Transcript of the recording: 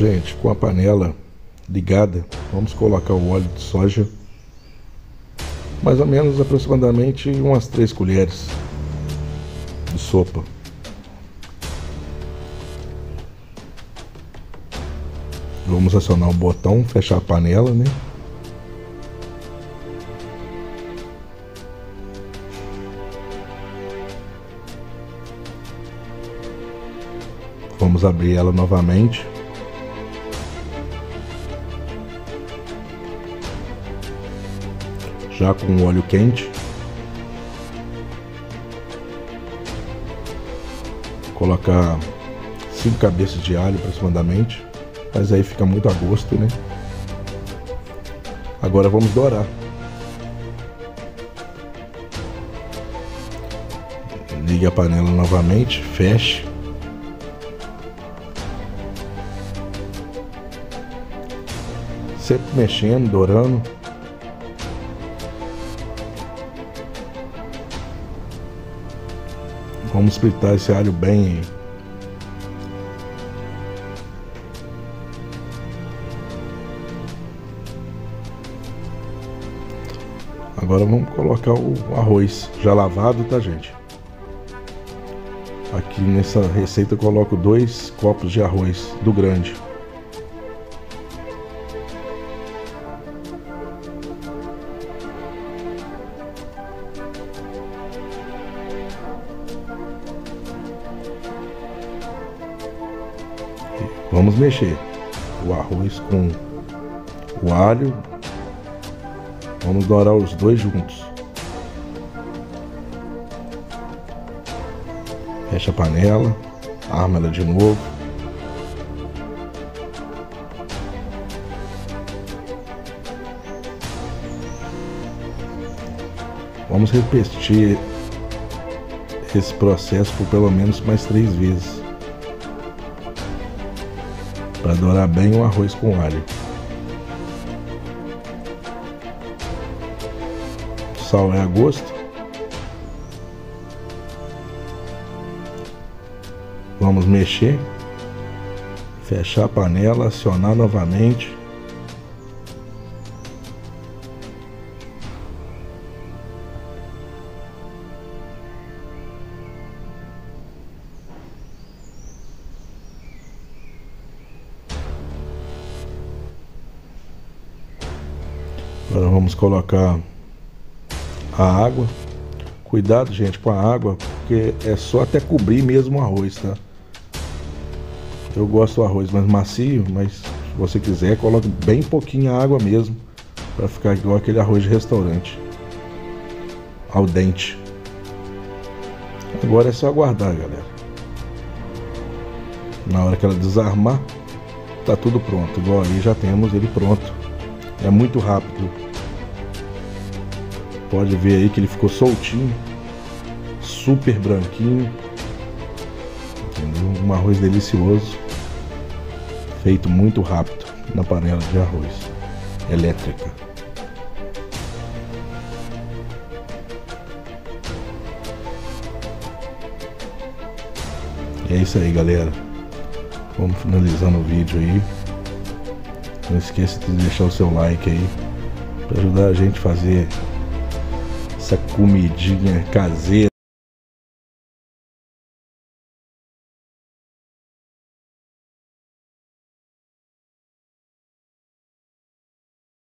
Gente, com a panela ligada, vamos colocar o óleo de soja, mais ou menos aproximadamente umas 3 colheres de sopa. Vamos acionar o botão, fechar a panela, né? Vamos abrir ela novamente. Já com o óleo quente. Colocar cinco cabeças de alho aproximadamente. Mas aí fica muito a gosto, né? Agora vamos dourar. Ligue a panela novamente, feche. Sempre mexendo, dourando. Vamos fritar esse alho bem Agora vamos colocar o arroz já lavado, tá gente? Aqui nessa receita eu coloco dois copos de arroz do grande. Vamos mexer o arroz com o alho, Vamos dourar os dois juntos. Fecha a panela, arma ela de novo. Vamos repetir esse processo por pelo menos mais três vezes para dourar bem o arroz com alho. sal é a gosto. Vamos mexer, fechar a panela, acionar novamente. Agora vamos colocar a água. Cuidado, gente, com a água, porque é só até cobrir mesmo o arroz, tá? Eu gosto do arroz mais macio, mas se você quiser, coloque bem pouquinho água mesmo, para ficar igual aquele arroz de restaurante. Ao dente. Agora é só aguardar, galera. Na hora que ela desarmar, tá tudo pronto. Igual aí já temos ele pronto. É muito rápido. Pode ver aí que ele ficou soltinho, super branquinho. Entendeu? Um arroz delicioso, feito muito rápido na panela de arroz elétrica. É isso aí, galera. Vamos finalizando o vídeo aí. Não esqueça de deixar o seu like aí para ajudar a gente a fazer essa comidinha caseira.